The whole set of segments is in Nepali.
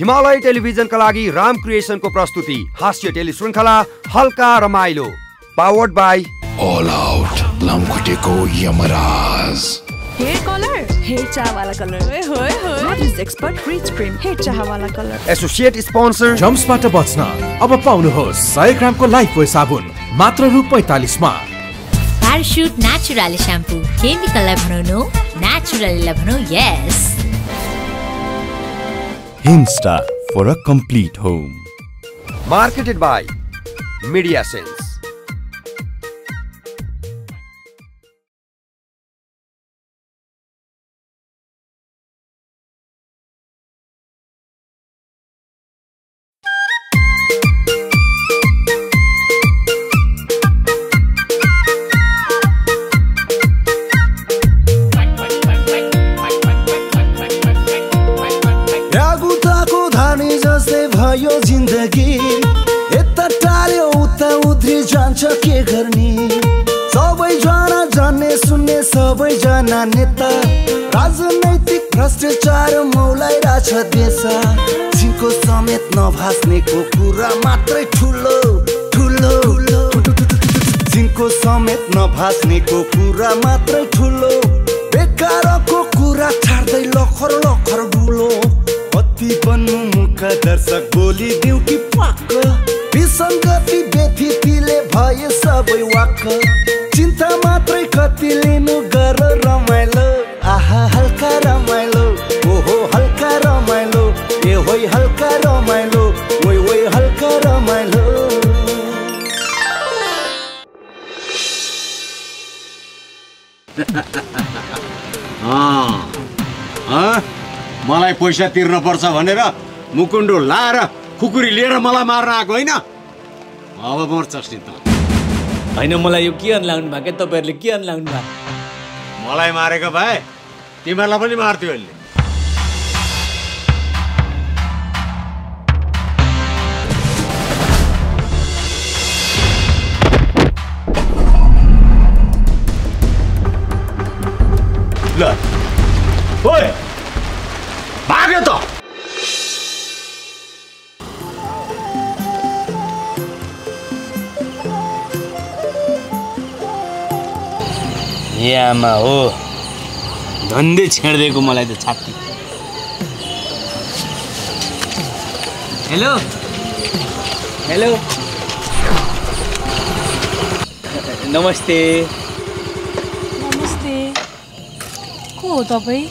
हिमालय टेलिभिजनका लागि राम क्रिएसनको प्रस्तुति हास्य टेलि श्रृङ्खला हल्का रमाइलो पावर्ड बाई All out लामखुट्टेको यमराज। हेयर कलर हेयर चाह वाला कलर। ओए होए होए। हेयर चाह वाला कलर। एसोसिएट स्पोन्सर जम्सबाट बच्न। अब पाउनुहोस् सय ग्रामको लाइफ बोय साबुन मात्र रु पैँतालिसमा। प्यारासुट नेचुरल स्याम्पू केमिकललाई भनौँ नो नेचुरललाई भनौँ यस Himstar for a complete home. Marketed by media sense सबैजना नेता। राजनैतिक भ्रष्टाचार मौलाइरहेछ देश जिनको समेत नभास्नेको कुरा मात्रै ठुलो ठुलो। जिनको समेत नभास्नेको कुरा मात्रै ठुलो। बेकारको कुरा छाड्दै लखर लखर डुलो अति बन्नु मुख दर्शक बोलिदिउ कि पाक विसङ्गति व्यथितिले भए सबै वाक्क। चिन्ता मात्रै कति लिनु गर रमाइलो। आहा हल्का रमाइलो। ओहो हल्का रमाइलो। ए होइ हल्का रमाइलो। ओइ ओइ हल्का रमाइलो। मलाई पैसा तिर्न पर्छ भनेर मुकुन्डो लाएर खुकुरी लिएर मलाई मार्न आएको होइन? अब मर्छस् नि त। होइन मलाई यो के लाग्नु भएको क्या तपाईँहरूले के लाग्नु भएको। मलाई मारेको भए तिमीहरूलाई पनि मार्थ्यो अहिले। ल। ए आमा हो। धन्दै छेडिदिएको मलाई त छाती। हेलो। हेलो। नमस्ते। नमस्ते। को हो तपाईँ?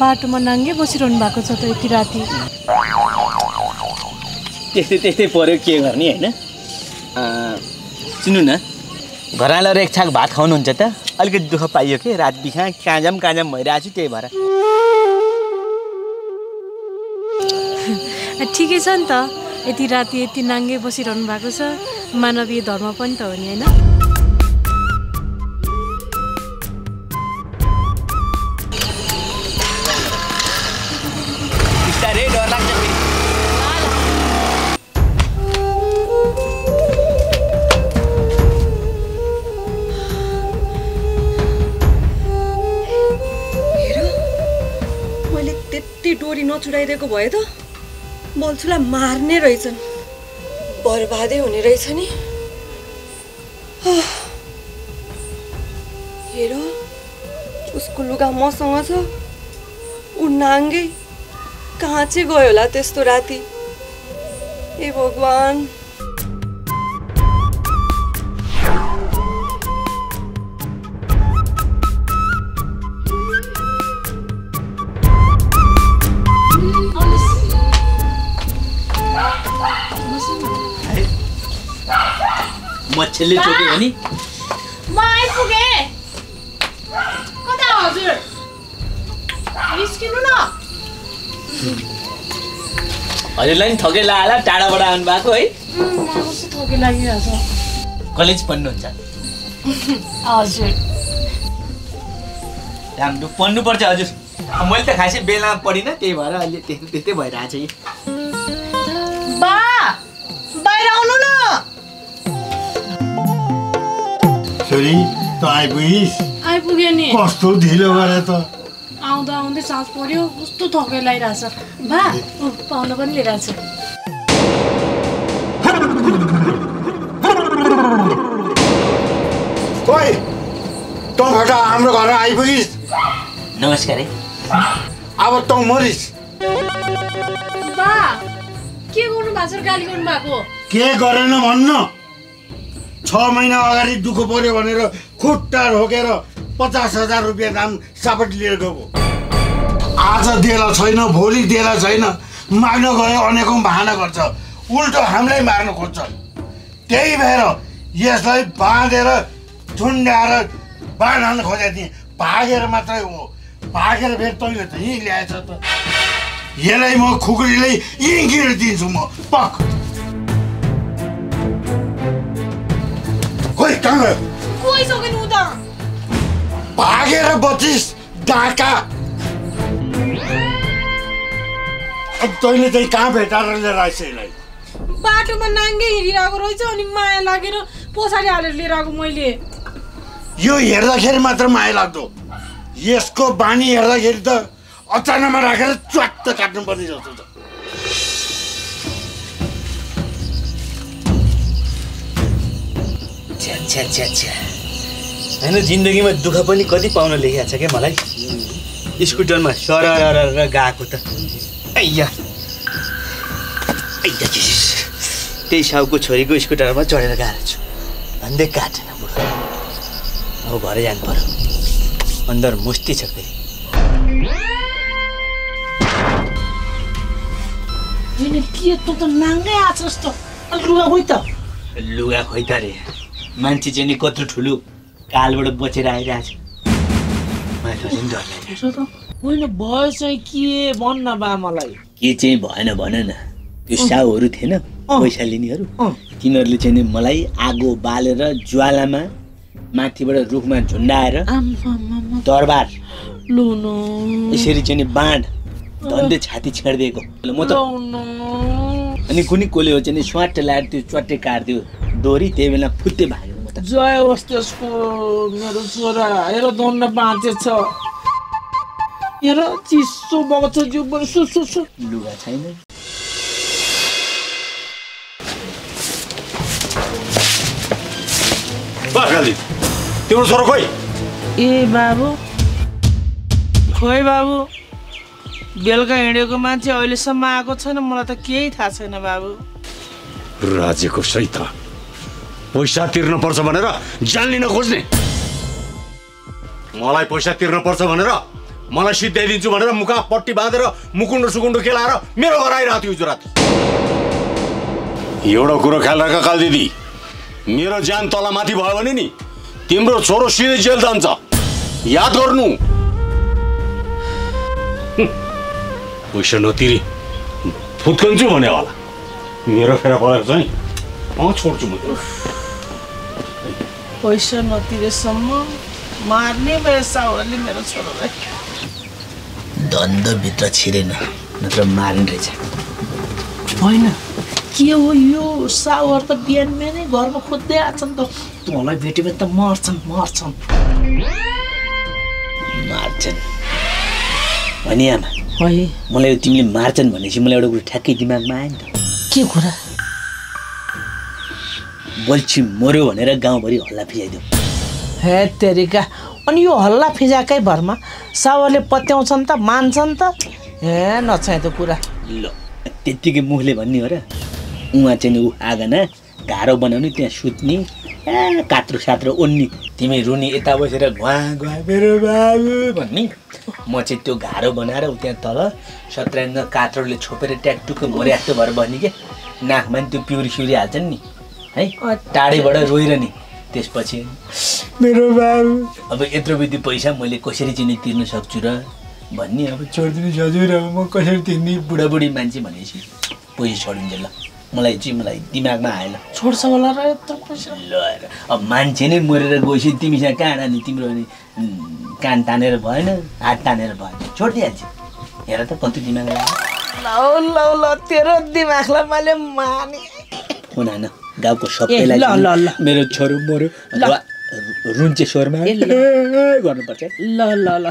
बाटोमा नाङ्गे बसिरहनु भएको छ त यति राति। त्यस्तै त्यस्तै पऱ्यो के गर्ने होइन? सुन्नु न। घरलाई एक छाक भात खाउनुहुन्छ त? अलिकति दुःख पाइयो कि? रात बिहान काँजाम काँजाम भइरहेको छु त्यही भएर। ठिकै छ नि त। यति राति यति नाङ्गे बसिरहनु भएको छ। मानवीय धर्म पनि त हो नि होइन? डोरी नचुडाइदिएको भए त बल्छुलाई मार्ने रहेछन्। बर्बादै हुने रहेछ नि। हेर उसको लुगा मसँग छ। ऊ नाङ्गै। कहाँ चाहिँ गयो होला त्यस्तो राति? ए भगवान्। मच्छरले टोक्यो भने? म आइपुगेँ। कता हजुर? निस्किनु न। हजुरलाई नि ठकै लाला टाढाबाट आउनु भएको है थोकै लागिरहेछ। कलेज पढ्नुहुन्छ? हजुर। राम्रो पढ्नुपर्छ हजुर। मैले त खासै बेलामा पढिनँ त्यही भएर अहिले त्यस्तै त्यस्तै भइरहेको छ कि छोरी त आइपुगिस्। आइपुग्यो नि कस्तो ढिलो गरे त। आउँदा आउँदै साँझ पर्यो कस्तो थकै लगाइरहेछ बा ऊ पाहुना पनि लिइरहेछ। ओइ तँ फटा हाम्रो घर आइपुगिस्। नमस्कार है। अब तँ मरिस्। बा के गर्नु भएको छ गाली गर्नु भएको के गरेन भन्न? छ महिना अगाडि दुःख पर्यो भनेर खुट्टा रोकेर पचास हजार रुपियाँ दाम सापट लिएर गएको। आज दिएर छैन भोलि दिएर छैन। माग्न गयो अनेकौँ बहाना गर्छ। उल्टो हामीलाई मार्न खोज्छ। त्यही भएर यसलाई बाँधेर झुन्ड्याएर हाल्न खोजेको थिएँ भागेर मात्रै हो। भागेर फेरि तैँले त यहीँ ल्याएछ त। यसलाई म खुकुरीलाई यहीँ गिर दिन्छु म। पक खोइ कहाँ गयो गइसक्यो नि उता भागेर बचिस डाका अब तैँले चाहिँ कहाँ भेटाएर लिएर आइस यसलाई बाटोमा नाङ्गे हिँडिरहेको रहेछ अनि माया लागेर पछाडि हालेर लिएर आएको मैले यो हेर्दाखेरि मात्र माया लाग्दो यसको बानी हेर्दाखेरि त अचानकमा राखेर च्वाट्ट काट्नुपर्ने जस्तो छ होइन जिन्दगीमा दुःख पनि कति पाउन लेखेको छ क्या मलाई? स्कुटरमा सर गएको त। त्यही साउको छोरीको स्कुटरमा चढेर गएको छु। भन्दै काटेन बुढो। अब घरै जानु पर्यो। अन्दर मुस्ती छ फेरि। के त नाङ्गै आएको जस्तो अनि लुगा खोइ त। लुगा खोइ त रे। मान्छे चाहिँ नि कत्रो ठुलो कालबाट बचेर त्यसो त होइन भयो चाहिँ के? भन्न बा मलाई। के चाहिँ भएन भन न। त्यो साहुहरू थिएन पैसा लिनेहरू। तिनीहरूले चाहिँ नि मलाई आगो बालेर ज्वालामा माथिबाट रुखमा झुन्डाएर दरबार। यसरी चाहिँ नि बाँड धन्दै छाती छेडिदिएको। म त अनि कुनै कसले हो चाहिँ नि स्वाट ल्याएर त्यो च्वाट्टै काट्यो डोरी त्यही बेला फुत्ते भाग्यो म त। जय होस् त्यसको मेरो छोरा हेर दण्ड बाँचेछ हेर चिसो भएको छ जिउ पनि सु सु सु। लुगा छैन। तिम्रो छोरो खोइ? ए बाबु खोइ बाबु। बेलुका हिँडेको मान्छे अहिलेसम्म आएको छैन मलाई त केही थाहा छैन बाबु। राज्यको सहित पैसा तिर्न पर्छ भनेर जान लिन खोज्ने। मलाई पैसा तिर्न पर्छ भनेर मलाई सिद्ध्याइदिन्छु भनेर मुखा पट्टी बाँधेर मुकुन्डो सुकुन्डो केलाएर मेरो घर आइरहेको थियो हिजो रात एउटा कुरो ख्याल राख काल दिदी। मेरो ज्यान तल माथि भयो भने नि तिम्रो छोरो सिधै जेल जान्छ। याद गर्नु पैसा नतिरी फुत्कन्छु भने होला मेरो फेरा परेको छ नि अँ छोड्छु म। पैसा नतिरेसम्म मार्ने भयो साउहरूले मेरो छोरालाई द्वन्द्वभित्र छिरेन नत्र मार्ने रहेछ होइन के हो यो साउहरू त बिहान बिहानै घरमा खोज्दै आछन् त तँलाई भेट्यो भने त मर्छन् मर्छन् मार्छन् भने आमा है मलाई तिमीले मार्छन् भनेपछि मलाई एउटा कुरो ठ्याक्कै दिमागमा आयो नि त। के कुरा? बल्छी मऱ्यो भनेर गाउँभरि हल्ला फिजाइदियो हे तेरिका अनि यो हल्ला फिजाकै भरमा सावरले पत्याउँछन् त मान्छन् त? हे नचाहिँ त कुरा। ल त्यत्तिकै मुखले भन्ने हो र। उहाँ चाहिँ ऊ आँगन। घारो बनाउने त्यहाँ सुत्ने ए कात्रो सात्रो ओन्नी। तिमी रुनी यता बसेर घुवा घुवा मेरो बाबु भन्ने। म चाहिँ त्यो घारो बनाएर ऊ त्यहाँ तल सत्राङ्ग कात्रोले छोपेर ट्याकटुक्क मरे जस्तो भएर बस्ने के? नाकमा नि त्यो पिउरी सिउरी हाल्छन् नि है? टाढैबाट रोएर नि। त्यसपछि मेरो बाबु अब यत्रो विधि पैसा मैले कसरी चाहिँ तिर्न सक्छु र? भन्ने अब छोडिदिनुहोस् हजुर अब म कसरी तिर्ने? बुढाबुढी मान्छे भनेपछि पैसा छोडिन्छ ल मलाई चाहिँ मलाई दिमागमा आएन। छोड्छ होला र। ल अब मान्छे नै मरेर गएपछि तिमीसँग कहाँ जाने? तिम्रो अनि कान तानेर भएन हात तानेर भएन। छोडिदिइहाल्छ। हेर त कति दिमाग लाग्यो। लौ लौ तेरो दिमागलाई मैले माने। हान गाउँको सबैलाई ल, ल, ल। मेरो छोरो मऱ्यो। रुन्चे स्वरमा। गर्नुपर्छ। ल ल ल।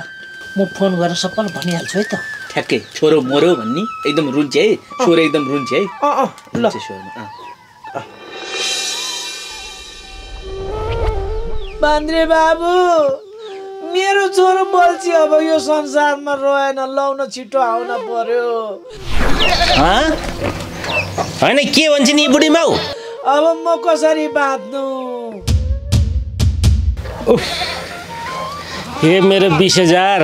म फोन गरेर सबैलाई भनिहाल्छु है त। ठ्याक्कै छोरो मऱ्यो भन्ने? एकदम रुन्चे है? छोरो एकदम रुन्चे है? ल। बान्द्रे बाबु मेरो छोरो बल्छी अब यो संसारमा रहेन लाउन छिटो आउन पर्यो। हँ? होइन के भन्छ नि बुढी माउ? अब म कसरी बाँच्नु हे मेरो बिस हजार।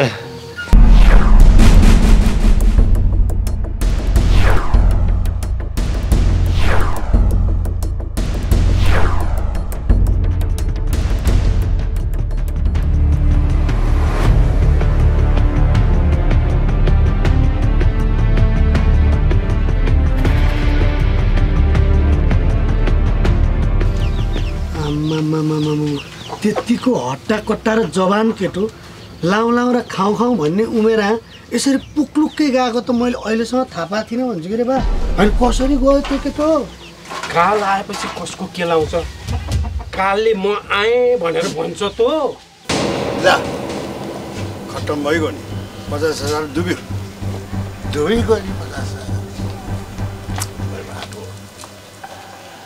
त्यत्तिको हट्टा कट्टा र जवान केटो लाउँ लाउँ र खाउँ खाउँ भन्ने उमेर यसरी पुक्लुक्कै गएको त मैले अहिलेसम्म थाहा पाएको थिइनँ भन्छु कि रे बा। अनि कसरी गयो त्यो केटो? काल आएपछि कसको के लाउँछ कालले म आएँ भनेर भन्छ त। ल खत्तम भइगयो नि। पचास हजार डुब्यो। डुबिगयो नि पचास हजार।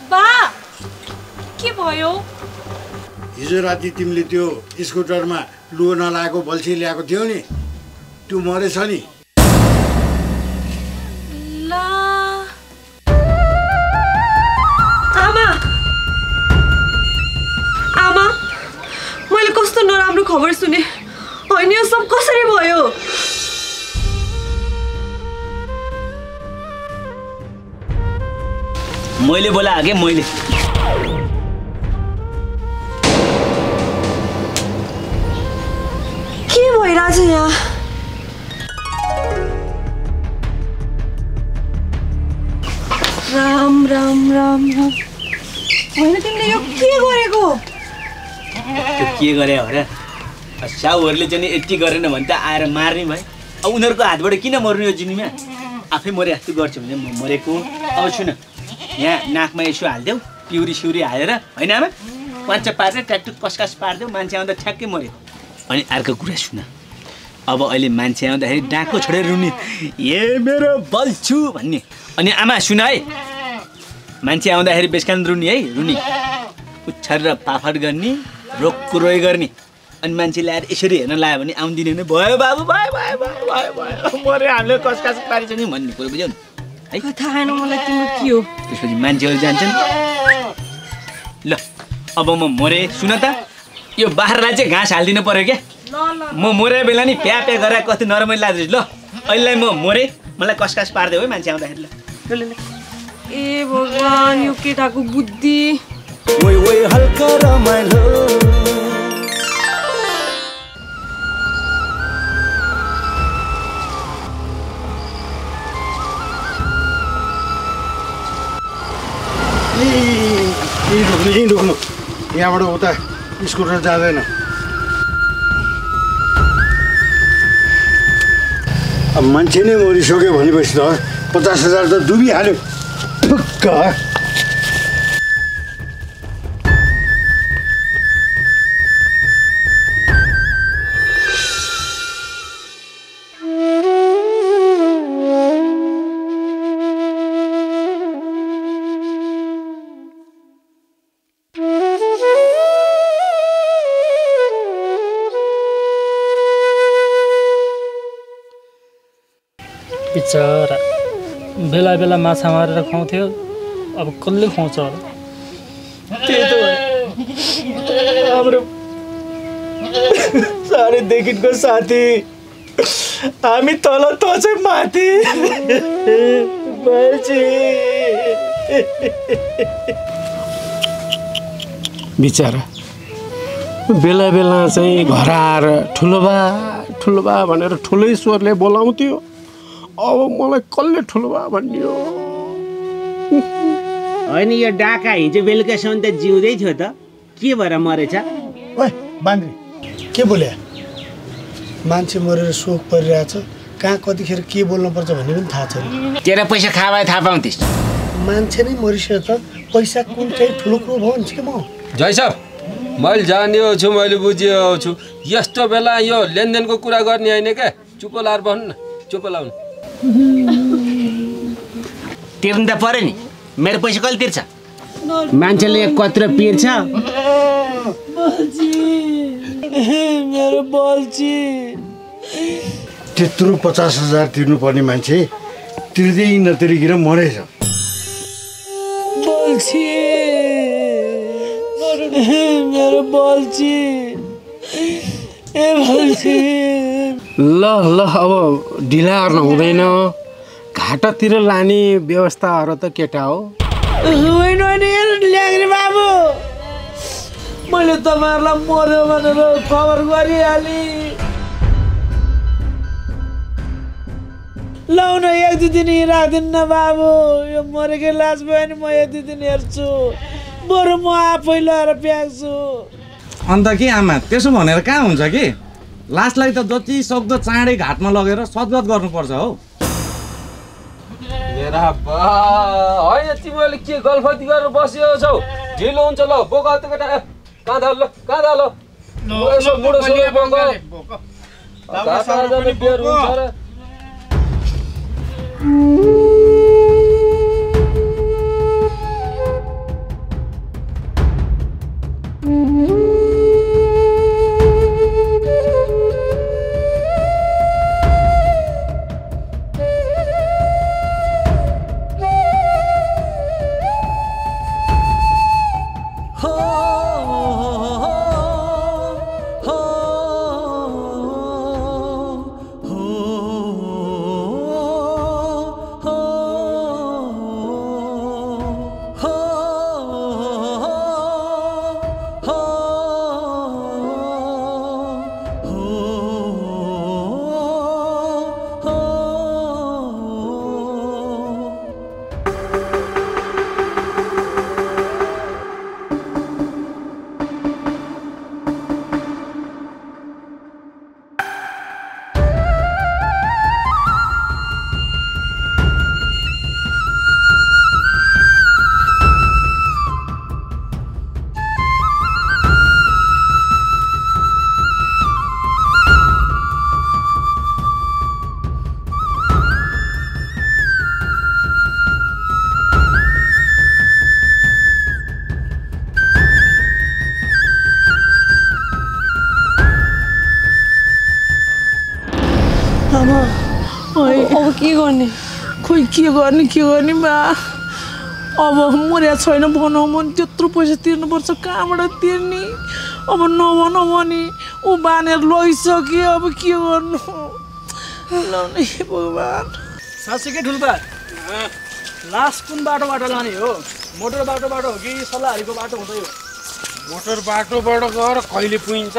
बा के भयो? हिजो राति तिमीले त्यो स्कुटरमा लुगा नलागेको बल्छी ल्याएको थियौ नि त्यो मरेछ नि। ल। आमा। आमा मैले कस्तो नराम्रो खबर सुने। होइन यो सब कसरी भयो? मैले बोला आगे मैले। के गरे हो र? साउहरूले चाहिँ यति गरेन भने त आएर मार्ने भयो अब उनीहरूको हातबाट किन मर्नु यो जिन्दगीमा आफै मरे जस्तो गर्छु भने म मरेको। अब सुन यहाँ नाकमा यसो हालिदेऊ पिउरी सिउरी हालेर होइन आमा? पाँच पारेर ट्याटुक कसकस पारिदेऊ मान्छे आउँदा ठ्याक्कै मऱ्यो अनि अर्को कुरा सुन अब अहिले मान्छे आउँदाखेरि डाको छोडेर रुने। ए मेरो बल्छु भन्ने। अनि आमा सुन है मान्छे आउँदाखेरि बेसकान रुने है रुनी। उच्छर र पाफट गर्ने रोग रोय गर्ने। अनि मान्छे ल्याएर यसरी हेर्न लायो भने आउँदिने नै भयो बाबु भयो भयो भयो भयो भयो। मऱ्यो हामीले कस कस पारिन्छ नि भन्ने कुरो बुझ्यौ नि। है? थाहा मलाई तिम्रो के हो? त्यसपछि मान्छेहरू जान्छन्। ल अब म मरेँ। सुन त यो बाख्रालाई चाहिँ घाँस हालिदिनु पऱ्यो क्या? म मरे बेला नि प्या प्या गरेर कति नरमै लाग्दैछ ल अहिलेलाई म मरेँ। मलाई कसकास पारिदियो है मान्छे आउँदाखेरि ल। ए भगवान् यो केटाको बुद्धि। यहीँ ढुक्नु यहीँ ढुक्नु। यहाँबाट उता स्कुटर जाँदैन। अब मान्छे नै मरिसक्यो भनेपछि त पचास हजार त डुबिहाल्यो। ठुक्क बिचरा बेला बेला माछा मारेर खुवाउँथ्यो। अब कसले खुवाउँछ होला? त्यही त। हाम्रो सानैदेखिको साथी। हामी तल त चाहिँ माथि। बिचरा बेला बेला चाहिँ घर आएर ठुलो बा ठुलो बा भनेर ठुलै स्वरले बोलाउँथ्यो। अब मलाई कसले ठुलो बा भनियो? होइन यो डाका हिजो बेलुकासम्म त जिउँदै थियो त। के भएर मरेछ? ओए बान्द्री के बोले? मान्छे मरेर शोक परिरहेछ। कहाँ कतिखेर के बोल्नुपर्छ भन्ने पनि थाहा छैन। तेरो पैसा खा भए थाहा पाउँथिस् मान्छे नै मरिसक्यो त पैसा कुन चाहिँ ठुलो कुरो भयो भन्छ कि म? जय साहब मैले जान्यो छु मैले बुझियो छु। यस्तो बेला यो लेनदेनको कुरा गर्ने होइन क्या चुप लाएर बस्नु न चुप लाउनु। तिर्नु त पऱ्यो नि मेरो पैसा कहिले तिर्छ? मान्छेले कत्रो पिर्छ। मेरो बल्छी त्यत्रो पचास हजार तिर्नुपर्ने मान्छे तिर्दै नतिरिकन मरेछ। बल्छी मेरो बल्छी ए बल्छी ल ल अब ढिला गर्न हुँदैन। घाटातिर लाने व्यवस्थाहरू त केटा हो। होइन ल्याङ्रे बाबु। मैले तपाईँहरूलाई मऱ्यो भनेर खबर गरिहालेँ। लौ न एक दुई दिन राखिदिनु न बाबु। यो मरेकै लास भयो भने म एक दुई दिन हेर्छु। बरु म आफै लगाएर प्याक्छु अन्त के आमा त्यसो भनेर कहाँ हुन्छ कि? लास्टलाई त जति सक्दो चाँडै घाटमा लगेर सद्गत गर्नुपर्छ हौ। मेरा बा होइन तिमीहरूले के गल्फती गरेर बसियो छौ? ढिलो हुन्छ ल बोक त केटा ल ल यसो बुढो सुढो बोक घाटा अब के गर्ने खोइ के गर्ने के गर्ने बा अब मर्या छैन भनौँ भने त्यत्रो पैसा तिर्नुपर्छ कहाँबाट तिर्ने अब नभनौँ भने ऊ बानेर लैसक्यो अब के गर्नु लाउने भगवान् साँच्चीकै ठुल्पा लास्ट कुन बाटोबाट लाने हो मोटर बाटोबाट हो कि सल्लाहरीको बाटो हुँदै हो मोटर बाटोबाट गएर कहिले पुगिन्छ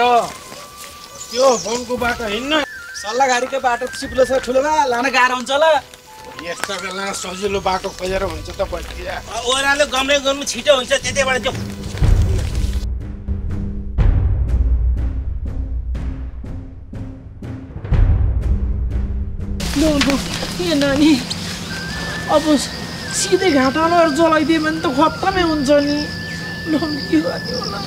त्यो फोनको बाटो हिँड्न सल्लाहघारीकै बाटो चिप्लो छ ठुलोमा लान गाह्रो हुन्छ होला यस्ता बेला सजिलो बाटो खोजेर हुन्छ त बस्तीया ओह्रालो गम्रे गर्नु छिटो हुन्छ त्यतिबाट त्यो। ए नानी। अब सिधै घाटामा जलाइदियो भने त खत्तमै हुन्छ नि। ल के गर्ने होला?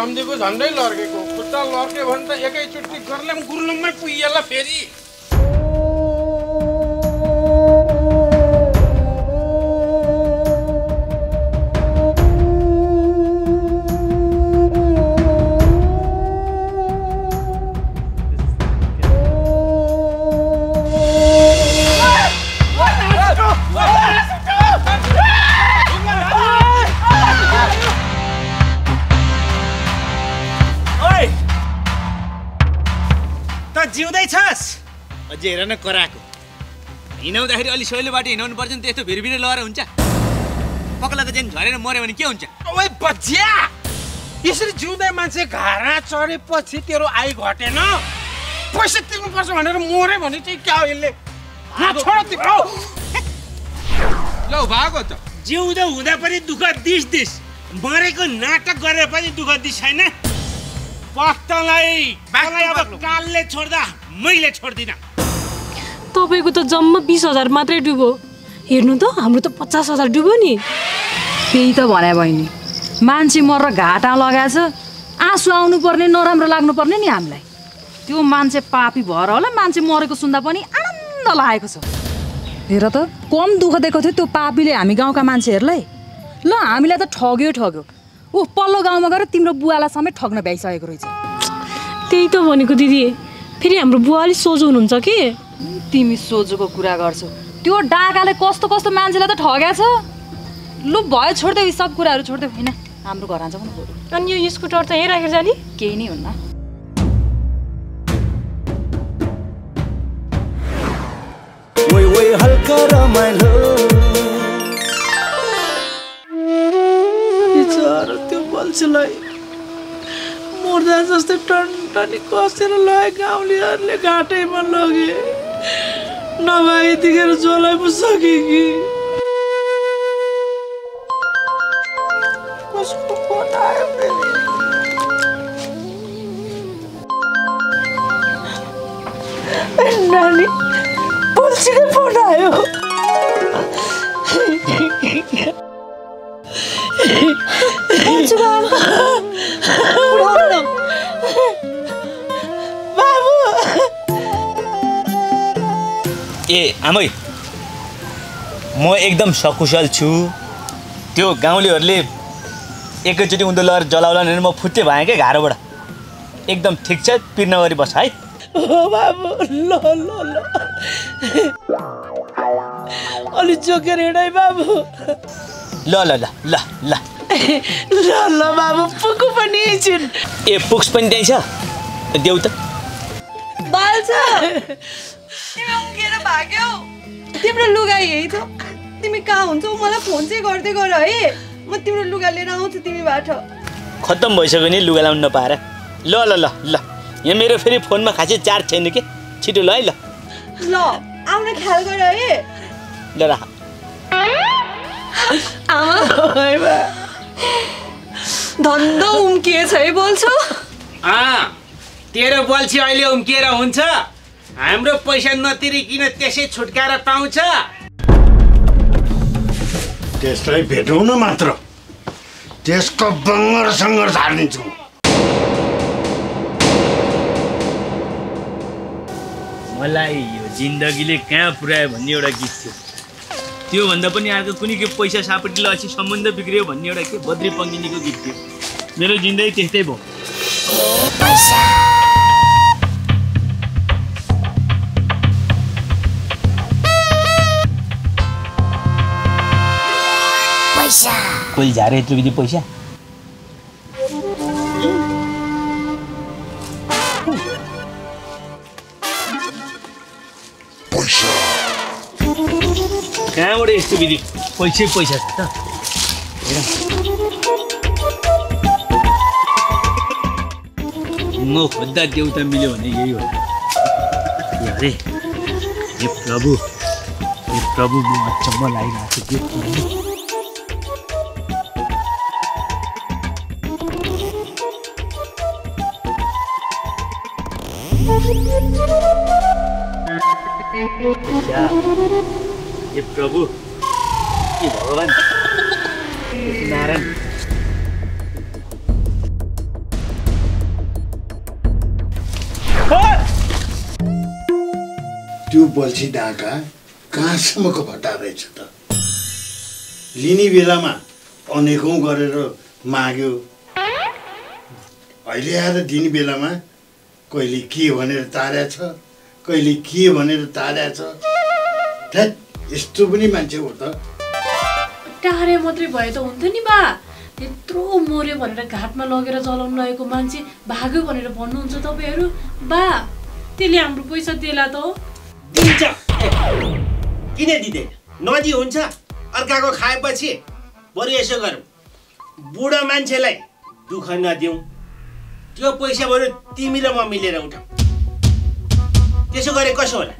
सम्झेको झन्डै लर्केको खुट्टा लर्क्यो भने त एकैचोटि गर्लाम गुर्लुममै पुगिएला फेरि। अझै हेर न कराएको। हिँडाउँदाखेरि अलि सहिलो बाटो हिँडाउनु पर्छ नि त्यस्तो भिरभिर लगाएर हुन्छ। पक्लाको चाहिँ झरेर मऱ्यो भने के हुन्छ? ओए बच्चिया! यसरी जिउँदै मान्छे घारा चढेपछि तेरो आइ घटेन? पैसा तिर्नुपर्छ भनेर मऱ्यो भने चाहिँ क्या हो यसले? न छोड तिम्रो लौ भागो त। जिउँदो हुँदा पनि दुःख दिस दिस। मरेको नाटक गरेर पनि दुःख दिस छैन पत्तालाई तँलाई अब कालले छोड्दा मैले छोड्दिनँ। तपाईँको त जम्मा बिस हजार मात्रै डुब्यो। हेर्नु त हाम्रो त पचास हजार डुब्यो नि। त्यही त भने बहिनी। मान्छे मरेर घाटा लगाएछ आँसु आउनु पर्ने नराम्रो लाग्नु पर्ने नि हामीलाई। त्यो मान्छे पापी भएर होला मान्छे मरेको सुन्दा पनि आनन्द लागेको छ। हेर त कम दुःख दिएको थियो त्यो पापीले हामी गाउँका मान्छेहरूलाई। ल हामीलाई त ठग्यो ठग्यो। ऊ पल्लो गाउँमा गएर तिम्रो बुवालाई समेत ठग्न भ्याइसकेको रहेछ। त्यही त भनेको दिदी। फेरि हाम्रो बुवा अलिक सोझो हुनुहुन्छ कि? तिमी सोझोको कुरा गर्छौ। त्यो डाकाले कस्तो कस्तो मान्छेलाई त ठगेछ लु भयो छोडिदेऊ यी सब कुराहरू छोडिदेऊ। होइन हाम्रो घर जाउँ न बरु अनि यो स्कुटर त यहीँ राखेर जाने? केही नै हुन्न। हल्का रमाइलो। त्यो बल्छीलाई मर्दा जस्तै टन्टनी कसेर लगे गाउँलेहरूले घाटैमा लगे नभए यतिखेर जलाइ पो सके कि बल्छीकै फोन आयो ए आमै। म एकदम सकुशल छु। त्यो गाउँलेहरूले एकैचोटि उँधो लगेर जलाउला भने म फुट्टे भएँ क्या घारोबाट। एकदम ठिक छ पिर नगरी बस है। हो बाबु ल ल ल। अलि जोकेर हिँड बाबु। ल ल ल ल ल। ल ल बाबु पुगु पनि ए पुक्स पनि त्यहीँ छ। देऊ त। बाल्छ तिमी उम्किएर भाग्यौ? तिम्रो लुगा यही छ। तिमी कहाँ हुन्छौ? मलाई फोन चाहिँ गर्दै गर है। म तिम्रो लुगा लिएर आउँछु तिमीबाट। खत्तम भइसक्यो नि लुगा लाउनु नपाएर। ल ल ल ल। यहाँ मेरो फेरि फोनमा खासै चार्ज छैन कि? छिटो ल है ल। ल आउने ख्याल गर है। ल राख। आमा धन्द उम्किएछ है बोल्छु। तेरो बल्छी अहिले उम्किएर हुन्छ। हाम्रो पैसा नतिरिकन त्यसै छुटकाएर पाउँछ। त्यसलाई भेटौँ न मात्र। त्यसको बङ्गर सङ्गर झारिदिन्छु। मलाई यो जिन्दगीले कहाँ पुऱ्यायो भन्ने एउटा गीत थियो। त्योभन्दा पनि अर्को कुनै के पैसा सापट्टि लगेपछि सम्बन्ध बिग्रियो भन्ने एउटा के बद्री पङ्गिनीको गीत थियो। मेरो जिन्दगी त्यस्तै भयो। कोही झारे यत्रो बिधि पैसा कहाँबाट यस्तो विधि पैसै पैसा छ त हेर म खोज्दा देउता मिल्यो भने यही हो अरे हे प्रभु हे प्रभु म अचम्म लागिरहेको छु हे प्रभु हे भगवान् नारायण त्यो बल्छी डाँका कहाँसम्मको भट्टा रहेछ त लिने बेलामा अनेकौँ गरेर माग्यो अहिले आएर दिने बेलामा कहिले के भनेर तारेछ कहिले के भनेर तारेछ थ्याट यस्तो पनि मान्छे हो त। टाढे मात्रै भए त हुन्थ्यो नि बा। त्यत्रो मर्यो भनेर घाटमा लगेर जलाउनु लगेको मान्छे भाग्यो भनेर भन्नुहुन्छ तपाईँहरू। बा त्यसले हाम्रो पैसा देला त हो। दिन्छ। किन दिँदैन? नदी हुन्छ अर्काको खाएपछि बरु यसो गरौँ। बुढो मान्छेलाई दुःख नदिउँ। त्यो पैसा बरु तिमी र म मिलेर उठाउँ। त्यसो गरे कसो होला?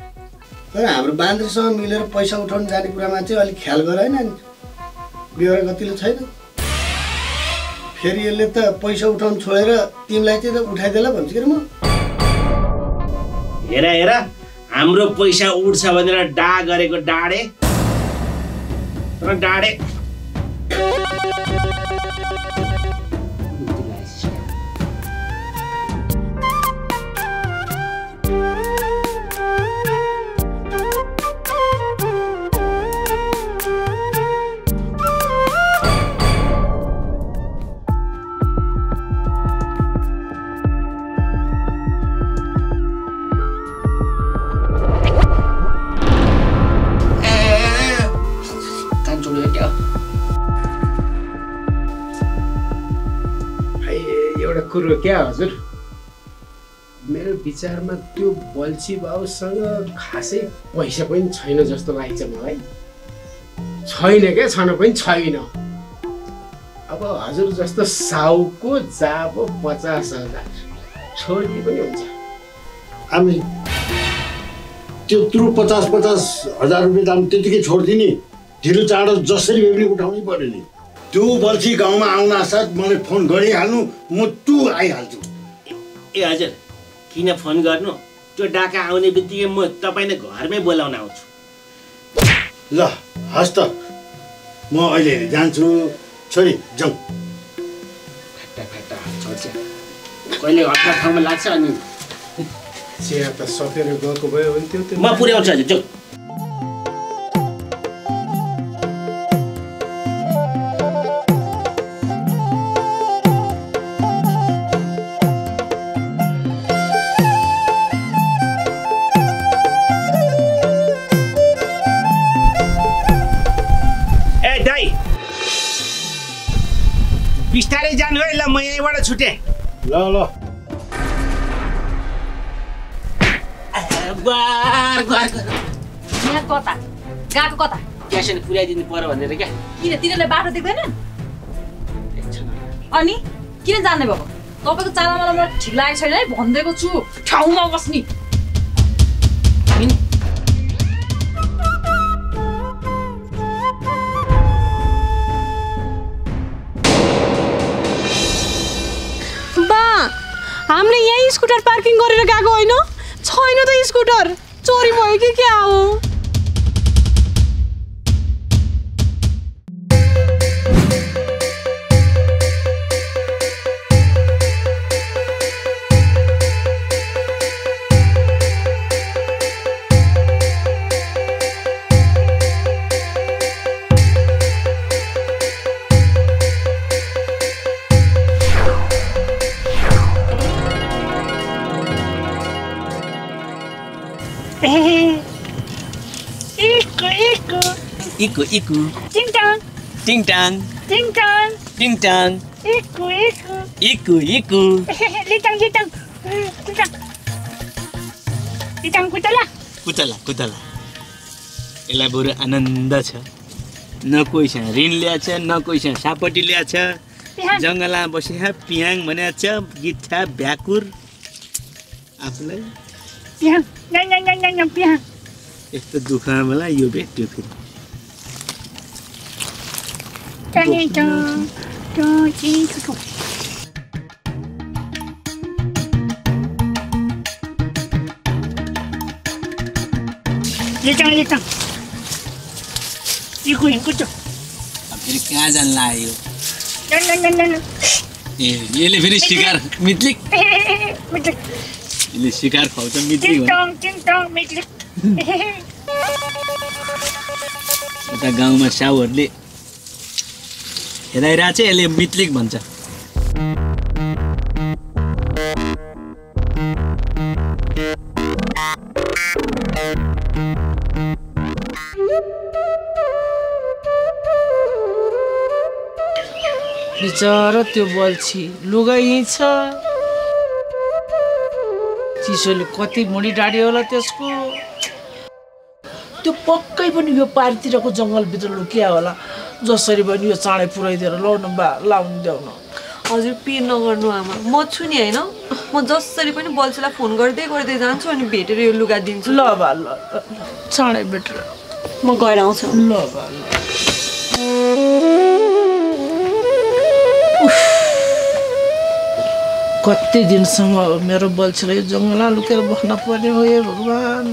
तर हाम्रो बान्द्रीसँग मिलेर पैसा उठाउनु जाने कुरामा चाहिँ अलिक ख्याल गर होइन नि। व्यवहार गतिलो छैन। फेरि यसले त पैसा उठाउनु छोडेर तिमीलाई चाहिँ त उठाइदेला भन्छु कि म? हेर हेर हाम्रो पैसा उठ्छ भनेर डा गरेको डाडे। र डाडे। विचारमा त्यो बल्छी बाबुसँग खासै पैसा पनि छैन जस्तो लाग्छ मलाई। छैन क्या छन पनि छैन। अब हजुर जस्तो साउको जाबो पचास हजार। छोडिदिए पनि हुन्छ। हामी त्यत्रो पचास पचास हजार रुपियाँ दाम त्यतिकै छोडिदिने ढिलो चाँडो जसरी भए पनि उठाउनै पर्यो नि। त्यो बल्छी गाउँमा आउन साथ मलाई फोन गरिहाल्नु म टु आइहाल्छु। ए हजुर। किन फोन गर्नु? त्यो डाका आउने बित्तिकै म तपाईँलाई घरमै बोलाउन आउँछु। ल हस् त। म अहिले जान्छु। छोरी जाउँ। फाटा फाटा छोड्छ। कहिले हट्टा ठाउँमा लाग्छ अनि? चिया त सकेर गएको भयो भने त्यो म पुर्याउँछु हजुर जाउँ। छुटेँ ल ल यहाँ कता गएको कता क्यासन पुर्याइदिनु पर्यो भनेर क्या किन तिनीहरूले बाटो देख्दैनन् अनि किन जान्ने भएको तपाईँको चाला मलाई ठिक लागेको छैन है भनिदिएको छु ठाउँमा बस्ने हामीले यहीँ स्कुटर पार्किङ गरेर गएको होइन? छैन त स्कुटर। चोरी भयो कि क्या हो? Iku, iku. इकु इकु Ting tang, टिङ टाङ ting tang. टिङ टाङ Iku, iku. इकु इकु Litang, litang. Litang. Litang kutala. कुतला कुतला यसलाई बरु आनन्द छ न कोहीसँग ऋण ल्याएछ न कोहीसँग सापट्टि ल्याएछ जङ्गलमा बसेर पियाङ भनेको छ गीत छ भ्याकुर आफूलाई यस्तो दुःखमा मलाई यो भेट्यो फेरि फेरि कहाँ जान लाग्यो. ए यसले फेरि शिकार मित्लिक. यसले शिकार खुवाउँछ mitlik. उता गाउँमा साउहरूले हेराइरहेको छ यसले मित्लिक भन्छ। बिचरा त्यो बल्छी लुगा यहीँ छ चिसोले कति मुडी डाड्यो होला त्यसको? त्यो पक्कै पनि यो पारितिरको जङ्गलभित्र लुकिया होला। जसरी पनि यो चाँडै पुऱ्याइदिएर लौ न बा लाउनु देऊ न हजुर पिर नगर्नु आमा। म छु नि होइन? म जसरी पनि बल्छीलाई फोन गर्दै गर्दै जान्छु अनि भेटेर यो लुगा दिन्छु। ल बा ल। चाँडै भेटेर। म गएर आउँछु। ल बा ल। कति दिनसम्म मेरो बल्छीलाई जङ्गल लुकेर बस्न पर्ने हो हे भगवान्।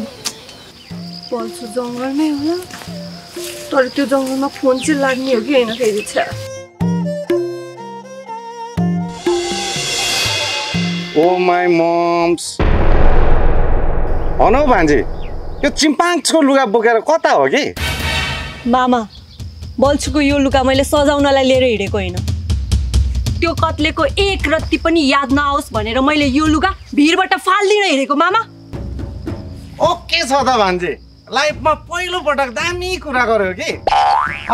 बल्छु जङ्गलमै होला तर त्यो जङ्गलमा फोन चाहिँ लाग्ने हो कि होइन फेरि छ ओ माई मम्स। हन हौ भान्जी यो चिम्पाङको लुगा बोकेर कता हो कि? मामा बल्छुको यो लुगा मैले सजाउनलाई लिएर हिँडेको होइन। त्यो कत्लेको एक रत्ती पनि याद नआओस् भनेर मैले यो लुगा भिरबाट फालिदिन हिँडेको मामा। ओके छ त भान्जी। लाइफमा पहिलो पटक दामी कुरा गर्यो कि?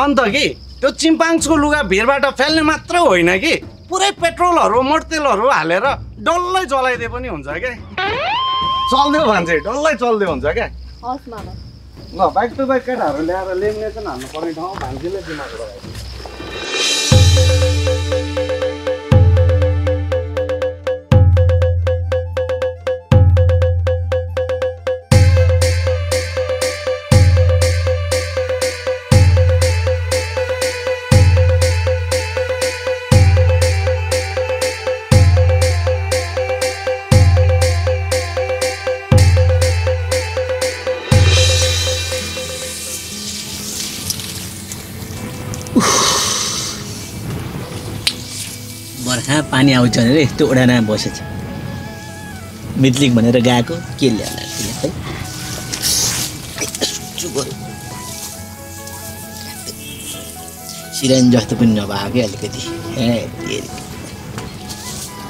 अन्त कि त्यो चिम्पाङ्सको लुगा भिरबाट फाल्ने मात्र होइन कि? पुरै पेट्रोलहरू मोटतेलहरू हालेर डल्लै जलाइदिए पनि हुन्छ क्या चल्दियो भान्जी डल्लै चल्दियो हुन्छ क्या हस् मामा। ल बाइक टु बाइक केटाहरू ल्याएर लेमिनेसन हाल्नु पर्ने ठाउँ भान्जीले दिमाग लगायो। पानी आउँछ भनेर यस्तो ओडाना बसेछ। मितलिक भनेर गएको के ल्याउला सिरान जस्तो पनि नभएको कि अलिकति।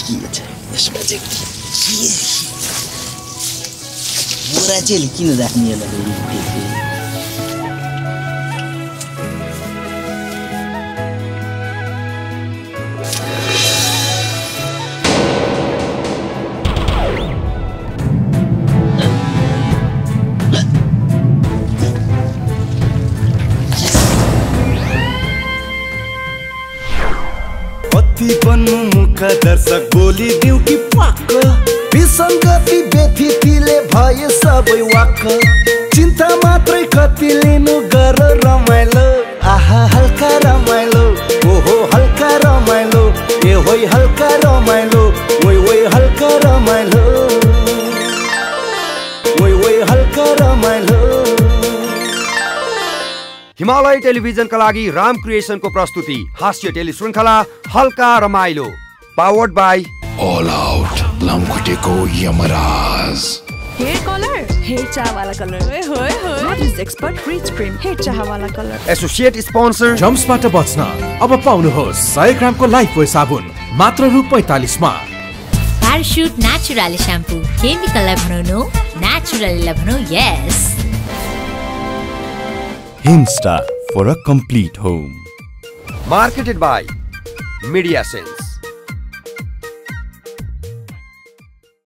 के छ? यसमा चाहिँ बोरा चाहिँ किन राख्ने यसलाई दर्शक बोलिदिउ कि पक्क विसङ्गति व्यथितिले भए सबै वाक्क चिन्ता मात्रै कति लिनु गर रमाइलो। आहा हल्का रमाइलो। ओहो हल्का रमाइलो। ए होइ हल्का रमाइलो। ओइ ओइ हल्का रमाइलो। ओइ ओइ हल्का रमाइलो। हिमालय टेलिभिजनका लागि राम क्रिएसनको प्रस्तुति हास्य टेली श्रृङ्खला हल्का रमाइलो। Powered by All out. लामखुट्टेको यमराज हेयर कलर हेयर चाह वाला कलर ओए होए होए What is expert rich cream. Hair चाह वाला कलर एसोसिएट स्पोन्सर जम्सबाट बच्न अब पाउनुहोस् सय ग्रामको लाइफ बोय साबुन मात्र रु पैँतालिसमा प्यारासुट नेचुरल स्याम्पू केमिकललाई भनौँ नो नेचुरललाई भनौँ यस Himstar for a complete home. marketed by Media Sense.